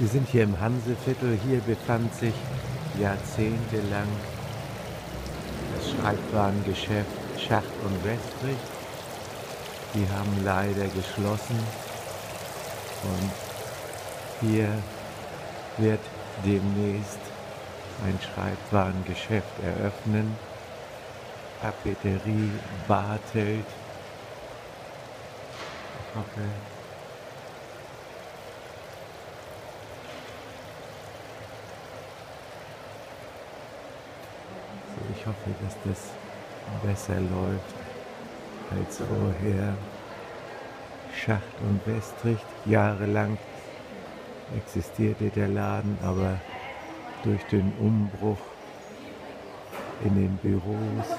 Wir sind hier im Hanseviertel. Hier befand sich jahrzehntelang das Schreibwarengeschäft Schacht und Westrich. Die haben leider geschlossen und hier wird demnächst ein Schreibwarengeschäft eröffnen. Papeterie Bartelt. Ich hoffe, ich hoffe, dass das besser läuft als vorher. Schacht und Westricht, jahrelang existierte der Laden, aber durch den Umbruch in den Büros